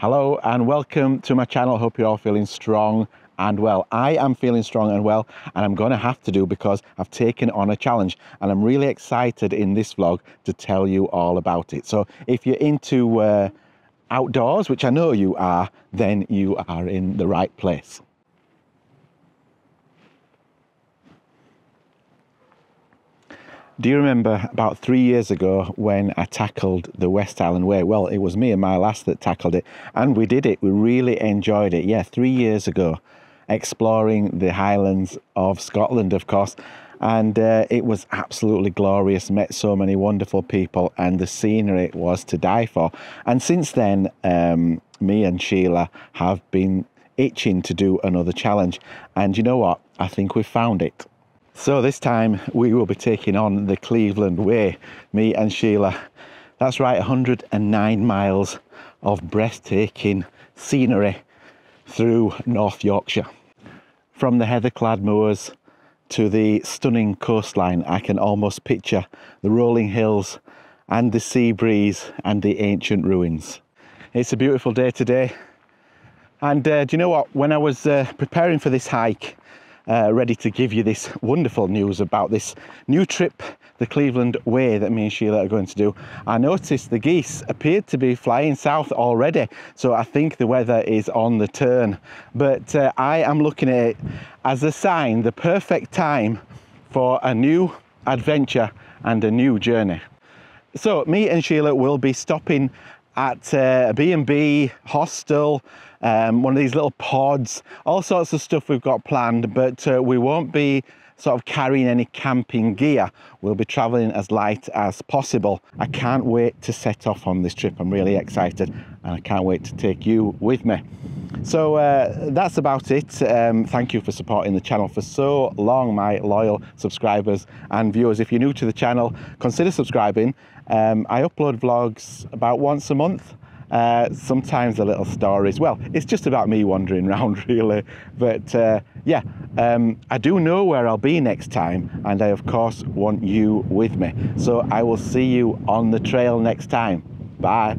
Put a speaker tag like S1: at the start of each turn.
S1: Hello and welcome to my channel. Hope you're all feeling strong and well. I am feeling strong and well and I'm going to have to do because I've taken on a challenge and I'm really excited in this vlog to tell you all about it. So if you're into uh, outdoors, which I know you are, then you are in the right place. Do you remember about three years ago when I tackled the West Highland Way? Well, it was me and my lass that tackled it, and we did it. We really enjoyed it. Yeah, three years ago, exploring the Highlands of Scotland, of course, and uh, it was absolutely glorious. Met so many wonderful people, and the scenery was to die for. And since then, um, me and Sheila have been itching to do another challenge, and you know what? I think we've found it. So this time we will be taking on the Cleveland Way, me and Sheila. That's right, 109 miles of breathtaking scenery through North Yorkshire. From the heather-clad moors to the stunning coastline, I can almost picture the rolling hills and the sea breeze and the ancient ruins. It's a beautiful day today. And uh, do you know what? When I was uh, preparing for this hike, uh, ready to give you this wonderful news about this new trip, the Cleveland Way that me and Sheila are going to do. I noticed the geese appeared to be flying south already, so I think the weather is on the turn. But uh, I am looking at it as a sign, the perfect time for a new adventure and a new journey. So me and Sheila will be stopping at uh, a B&B hostel um, one of these little pods, all sorts of stuff we've got planned, but uh, we won't be sort of carrying any camping gear. We'll be traveling as light as possible. I can't wait to set off on this trip. I'm really excited and I can't wait to take you with me. So uh, that's about it. Um, thank you for supporting the channel for so long, my loyal subscribers and viewers. If you're new to the channel, consider subscribing. Um, I upload vlogs about once a month uh, sometimes a little stories. Well, it's just about me wandering around really. But uh, yeah, um, I do know where I'll be next time and I of course want you with me. So I will see you on the trail next time. Bye.